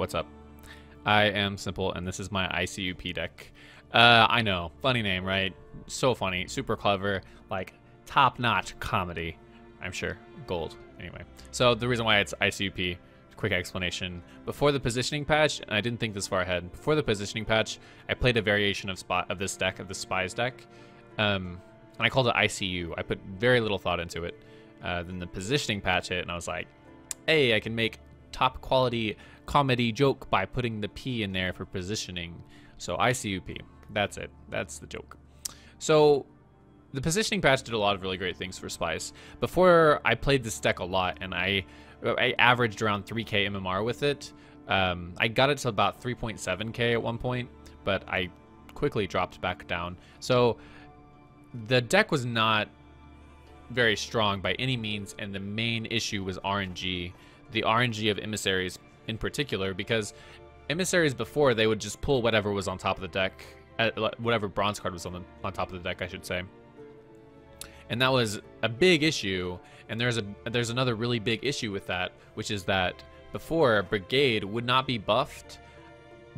what's up? I am Simple, and this is my ICUP deck. Uh, I know, funny name, right? So funny, super clever, like top-notch comedy. I'm sure, gold. Anyway, so the reason why it's ICUP, quick explanation. Before the positioning patch, and I didn't think this far ahead. Before the positioning patch, I played a variation of spot of this deck, of the Spies deck, um, and I called it ICU. I put very little thought into it. Uh, then the positioning patch hit, and I was like, hey, I can make top quality comedy joke by putting the P in there for positioning. So ICUP. That's it. That's the joke. So the positioning patch did a lot of really great things for spies. Before I played this deck a lot and I I averaged around 3k MMR with it. Um, I got it to about 3.7k at one point, but I quickly dropped back down. So the deck was not very strong by any means, and the main issue was RNG. The RNG of emissaries in particular, because emissaries before they would just pull whatever was on top of the deck, uh, whatever bronze card was on the on top of the deck, I should say. And that was a big issue. And there's a there's another really big issue with that, which is that before brigade would not be buffed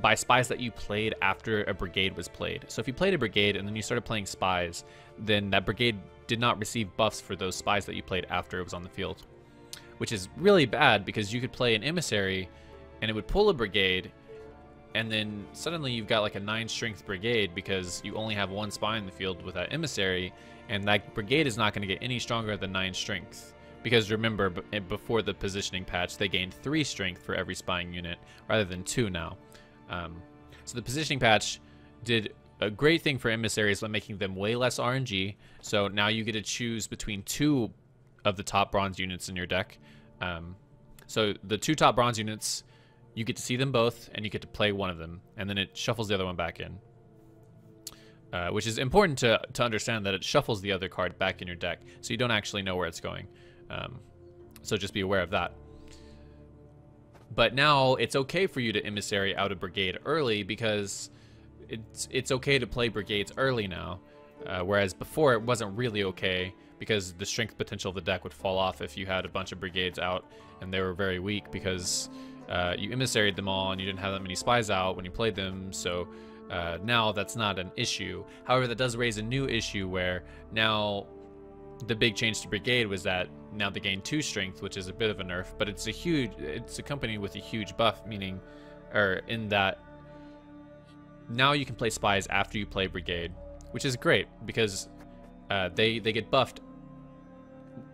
by spies that you played after a brigade was played. So if you played a brigade and then you started playing spies, then that brigade did not receive buffs for those spies that you played after it was on the field. Which is really bad because you could play an emissary and it would pull a brigade and then suddenly you've got like a 9 strength brigade because you only have one spy in the field with that emissary and that brigade is not going to get any stronger than 9 strength. Because remember, eh, before the positioning patch, they gained 3 strength for every spying unit rather than 2 now. Um, so the positioning patch did a great thing for emissaries by making them way less RNG. So now you get to choose between two of the top bronze units in your deck. Um, so the two top bronze units, you get to see them both, and you get to play one of them, and then it shuffles the other one back in. Uh, which is important to, to understand that it shuffles the other card back in your deck, so you don't actually know where it's going. Um, so just be aware of that. But now it's okay for you to emissary out a brigade early because it's it's okay to play brigades early now, uh, whereas before it wasn't really okay because the strength potential of the deck would fall off if you had a bunch of brigades out and they were very weak because uh, you emissaried them all and you didn't have that many spies out when you played them. So uh, now that's not an issue. However, that does raise a new issue where now the big change to brigade was that now they gain two strength, which is a bit of a nerf, but it's a huge, it's accompanied with a huge buff, meaning, or in that now you can play spies after you play brigade, which is great because uh, they they get buffed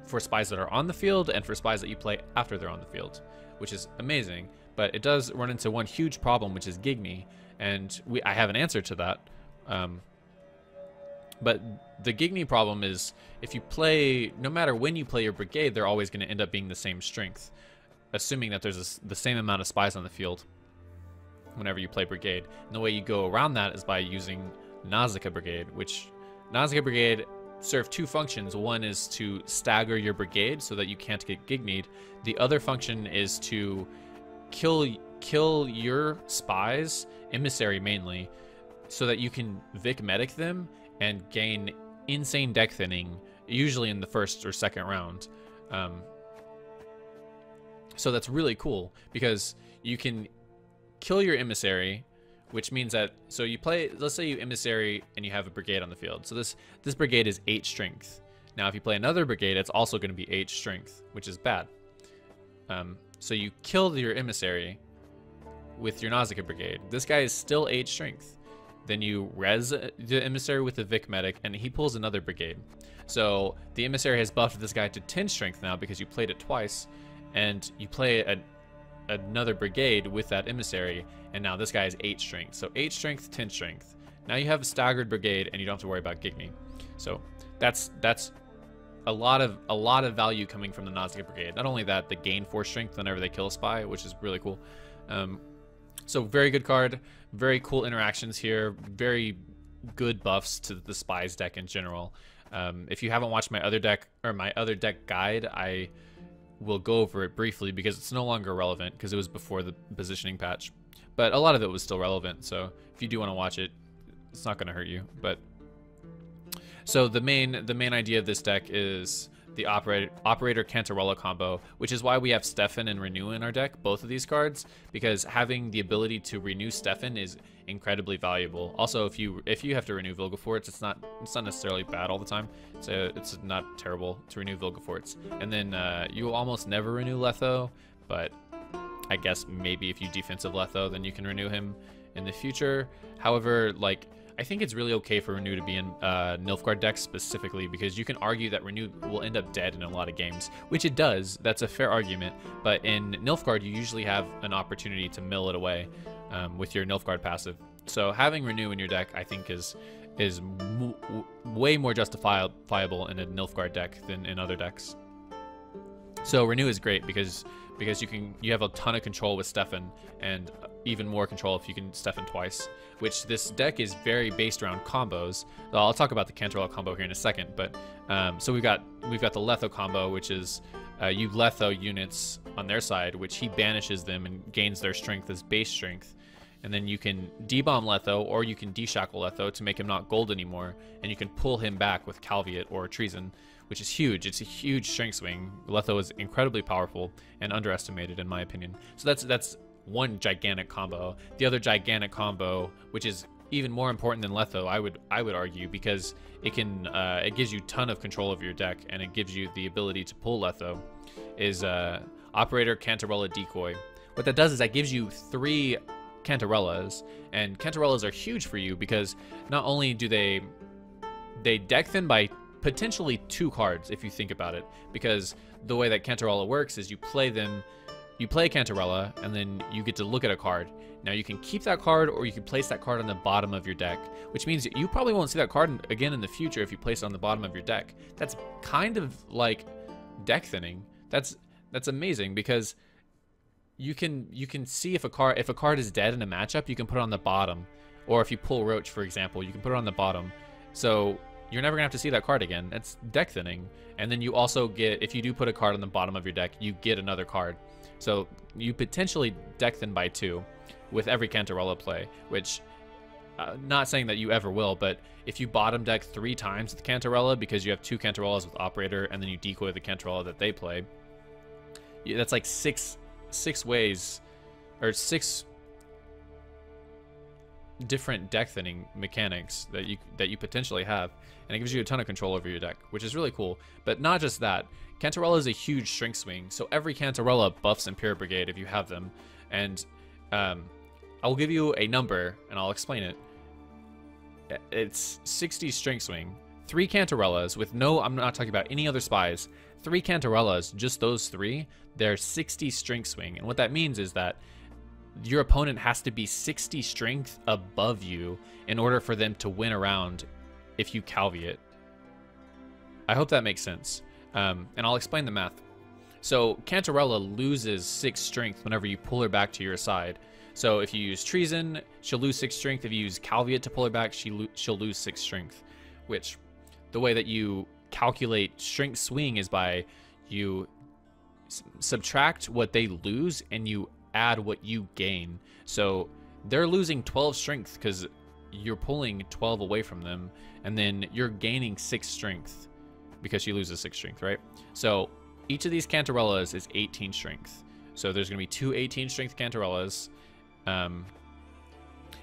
for spies that are on the field and for spies that you play after they're on the field, which is amazing. But it does run into one huge problem, which is Gigme, and we I have an answer to that. Um, but the Gigme problem is if you play, no matter when you play your brigade, they're always going to end up being the same strength, assuming that there's a, the same amount of spies on the field whenever you play Brigade. And the way you go around that is by using Nausicaa Brigade, which Nausicaa Brigade serve two functions. One is to stagger your brigade so that you can't get gignied. The other function is to kill kill your spies, emissary mainly, so that you can Vic medic them and gain insane deck thinning, usually in the first or second round. Um, so that's really cool because you can kill your emissary, which means that so you play. Let's say you emissary and you have a brigade on the field. So this this brigade is eight strength. Now, if you play another brigade, it's also going to be eight strength, which is bad. Um, so you kill your emissary with your Nausicaa brigade. This guy is still eight strength. Then you res the emissary with the Vic medic, and he pulls another brigade. So the emissary has buffed this guy to 10 strength now because you played it twice, and you play a another brigade with that emissary, and now this guy is 8 strength. So 8 strength, 10 strength. Now you have a staggered brigade, and you don't have to worry about Gigme. So that's that's a lot of a lot of value coming from the Nausicaa brigade. Not only that, they gain 4 strength whenever they kill a spy, which is really cool. Um, so very good card, very cool interactions here, very good buffs to the spies deck in general. Um, if you haven't watched my other deck or my other deck guide, I we'll go over it briefly because it's no longer relevant because it was before the positioning patch. But a lot of it was still relevant, so if you do want to watch it, it's not going to hurt you. But so the main the main idea of this deck is the operator operator Cantarella combo, which is why we have Stefan and Renew in our deck, both of these cards, because having the ability to renew Stefan is incredibly valuable. Also, if you if you have to renew Vilgefortz, it's not it's not necessarily bad all the time. So it's not terrible to renew Vilgefortz. And then uh, you will almost never renew Letho, but I guess maybe if you defensive Letho, then you can renew him in the future. However, like I think it's really okay for Renew to be in uh, Nilfgaard decks specifically because you can argue that Renew will end up dead in a lot of games, which it does. That's a fair argument. But in Nilfgaard, you usually have an opportunity to mill it away um, with your Nilfgaard passive. So having Renew in your deck, I think, is is way more justifiable in a Nilfgaard deck than in other decks. So Renew is great because because you can you have a ton of control with Stefan and even more control if you can Stefan twice, which this deck is very based around combos. I'll talk about the Cantarella combo here in a second, but um, so we've got we've got the Letho combo, which is uh, you Letho units on their side, which he banishes them and gains their strength as base strength. And then you can debomb Letho or you can deshackle Letho to make him not gold anymore, and you can pull him back with Calveit or Treason which is huge. It's a huge strength swing. Letho is incredibly powerful and underestimated, in my opinion. So that's that's one gigantic combo. The other gigantic combo, which is even more important than Letho, I would I would argue, because it can uh, it gives you ton of control of your deck and it gives you the ability to pull Letho, is uh, Operator Cantarella Decoy. What that does is that gives you three Cantarellas, and Cantarellas are huge for you because not only do they they deck thin by potentially two cards if you think about it, because the way that Cantarella works is you play them, you play Cantarella, and then you get to look at a card. Now you can keep that card, or you can place that card on the bottom of your deck, which means you probably won't see that card again in the future if you place it on the bottom of your deck. That's kind of like deck thinning. That's that's amazing because you can you can see if a card if a card is dead in a matchup, you can put it on the bottom, or if you pull Roach, for example, you can put it on the bottom. So you're never gonna have to see that card again. That's deck thinning. And then you also get, if you do put a card on the bottom of your deck, you get another card. So you potentially deck thin by two with every Cantarella play, which, uh, not saying that you ever will, but if you bottom deck three times with Cantarella because you have two Cantarellas with Operator and then you decoy the Cantarella that they play, that's like six six ways, or six different deck thinning mechanics that you that you potentially have, and it gives you a ton of control over your deck, which is really cool. But not just that, Cantarella is a huge strength swing, so every Cantarella buffs Imperial Brigade if you have them, and um, I'll give you a number and I'll explain it. It's 60 strength swing, three Cantarellas with no, I'm not talking about any other spies, three Cantarellas, just those three, they're 60 strength swing, and what that means is that your opponent has to be 60 strength above you in order for them to win around if you Calveit. I hope that makes sense. Um, and I'll explain the math. So Cantarella loses 6 strength whenever you pull her back to your side. So if you use Treason, she'll lose 6 strength. If you use Calveit to pull her back, she she'll lose 6 strength. Which, the way that you calculate strength swing is by you subtract what they lose and you add what you gain. So they're losing 12 strength because you're pulling 12 away from them, and then you're gaining 6 strength because she loses 6 strength, right? So each of these Cantarellas is 18 strength. So there's going to be two 18 strength Cantarellas. Um,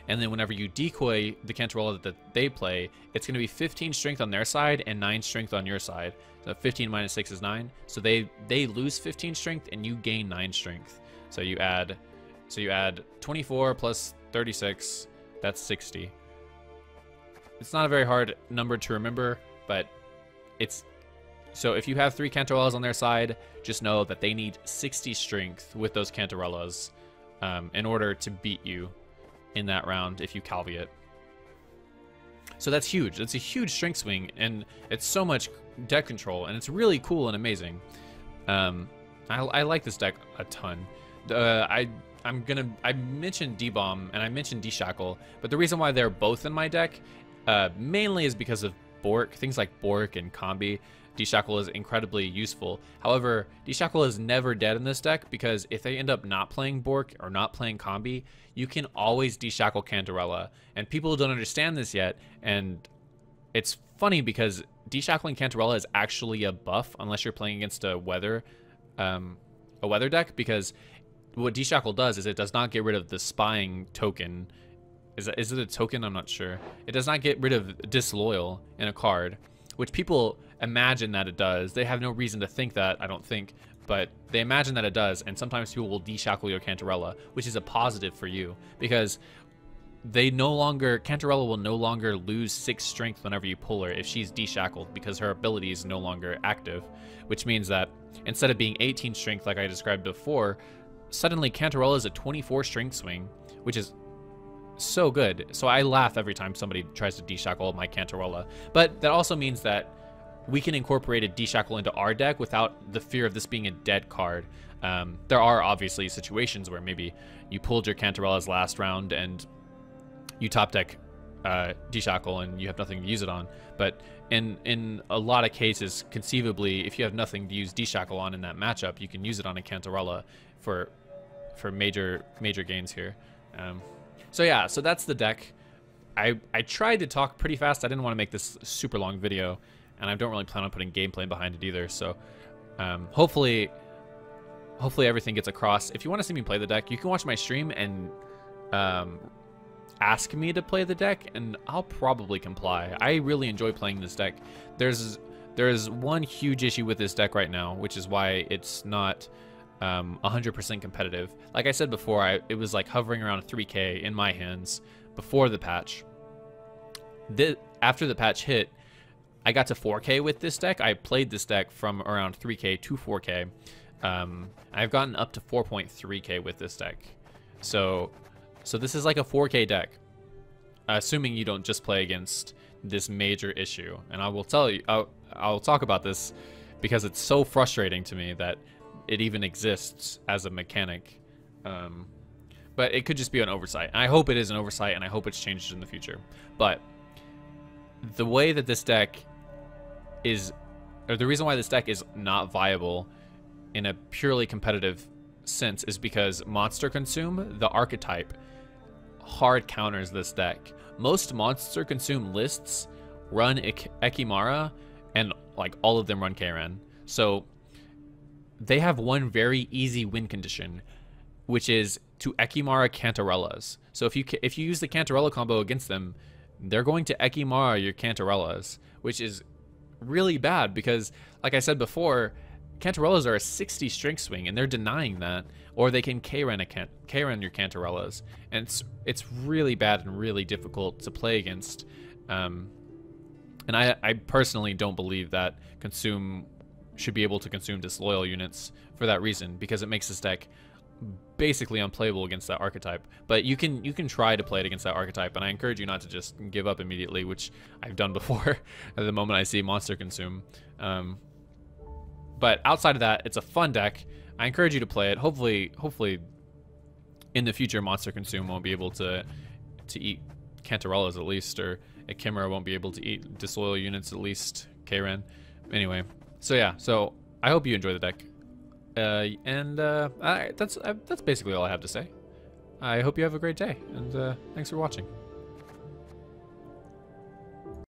and then whenever you decoy the Cantarella that they play, it's going to be 15 strength on their side and 9 strength on your side. So 15 minus 6 is 9. So they, they lose 15 strength and you gain 9 strength. So you add, so you add 24 plus 36, that's 60. It's not a very hard number to remember, but it's, so if you have three Cantarellas on their side, just know that they need 60 strength with those Cantarellas um, in order to beat you in that round if you Calveit. So that's huge. That's a huge strength swing, and it's so much deck control, and it's really cool and amazing. Um, I, I like this deck a ton uh, I I'm gonna I mentioned debomb and I mentioned deshackle, but the reason why they're both in my deck uh, mainly is because of Bork. Things like Bork and Combi. Deshackle is incredibly useful. However, Deshackle is never dead in this deck because if they end up not playing Bork or not playing Combi, you can always Deshackle Cantarella. And people don't understand this yet, and it's funny because Deshackling Cantarella is actually a buff unless you're playing against a weather, um, a weather deck because what Deshackle does is it does not get rid of the spying token. Is, it a token? I'm not sure. It does not get rid of disloyal in a card, which people imagine that it does. They have no reason to think that, I don't think, but they imagine that it does, and sometimes people will deshackle your Cantarella, which is a positive for you, because they no longer, Cantarella will no longer lose 6 strength whenever you pull her if she's deshackled, because her ability is no longer active, which means that instead of being 18 strength like I described before, suddenly Cantarella is a 24 strength swing, which is so good. So I laugh every time somebody tries to deshackle my Cantarella. But that also means that we can incorporate a deshackle into our deck without the fear of this being a dead card. Um, there are obviously situations where maybe you pulled your Cantarellas last round and you top deck uh, deshackle and you have nothing to use it on. But in in a lot of cases, conceivably, if you have nothing to use deshackle on in that matchup, you can use it on a Cantarella for for major major gains here. Um, so yeah, so that's the deck. I I tried to talk pretty fast. I didn't want to make this super long video and I don't really plan on putting gameplay behind it either. So um, hopefully, hopefully everything gets across. If you want to see me play the deck, you can watch my stream and um, ask me to play the deck, and I'll probably comply. I really enjoy playing this deck. There's there's one huge issue with this deck right now, which is why it's not 100% um, competitive. Like I said before, I, it was like hovering around 3k in my hands before the patch. The, after the patch hit, I got to 4K with this deck. I played this deck from around 3K to 4K. Um, I've gotten up to 4.3K with this deck. So, so this is like a 4K deck, assuming you don't just play against this major issue. And I will tell you, I'll, I'll talk about this because it's so frustrating to me that it even exists as a mechanic. Um, but it could just be an oversight. I hope it is an oversight, and I hope it's changed in the future. But the way that this deck is, or the reason why this deck is not viable in a purely competitive sense is because Monster Consume, the archetype, hard counters this deck. Most Monster Consume lists run Ik Ekimmara, and like all of them run Kayran. So they have one very easy win condition, which is to Ekimmara Cantarellas. So if you if you use the Cantarella combo against them, they're going to Ekimmara your Cantarellas, which is really bad because, like I said before, Cantarellas are a 60 strength swing, and they're denying that. Or they can Kayran, a can your Cantarellas. And it's, it's really bad and really difficult to play against. Um, and I, I personally don't believe that Consume should be able to consume disloyal units for that reason, because it makes this deck basically unplayable against that archetype. But you can you can try to play it against that archetype, and I encourage you not to just give up immediately, which I've done before at the moment I see Monster Consume. Um, but outside of that, it's a fun deck. I encourage you to play it. Hopefully, hopefully, in the future, Monster Consume won't be able to to eat Cantarellas at least, or Ekimmara won't be able to eat disloyal units at least. Kayran. Anyway, so yeah, so I hope you enjoy the deck. Uh, and uh, I, that's uh, that's basically all I have to say. I hope you have a great day, and uh, thanks for watching.